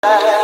Bye.